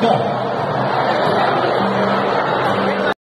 か